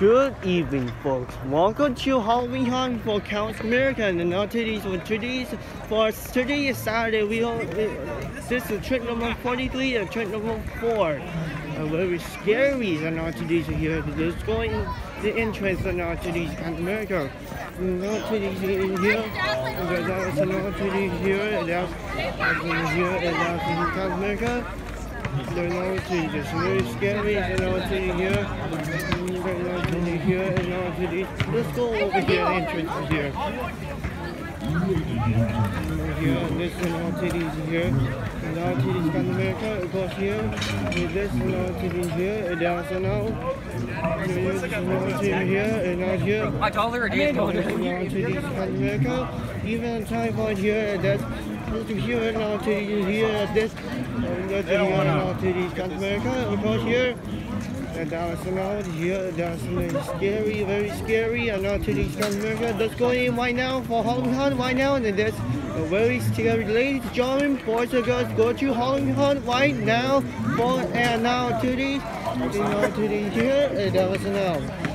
Good evening, folks. Welcome to Halloween Haunt for Counts America. And today's for today's for today is Saturday. We all this is trip number 43 and trip number four. Uh, very scary and today's here. Let's go in the entrance and today's Counts America. Today's in here. And now now today's here. That's here and now today's Counts America. They're now today's very scary and today's here here and on to the, let's go over here, entrance here. Here, and this and on to these here. And to these South America, across here. With this and on to these here, and down so now. And on to here, and out here. Told her, dude. And on to these South America. Even on here, that's this here and to these here, this. And that's and on to these America, across here. And that was out here, that's scary, very scary. And now to South America. Let's go in right now for Halloween Haunt right now. And that's a very scary. Ladies and gentlemen, boys and girls, go to Halloween Haunt right now. For, and now to the, and now to the here, and that was now.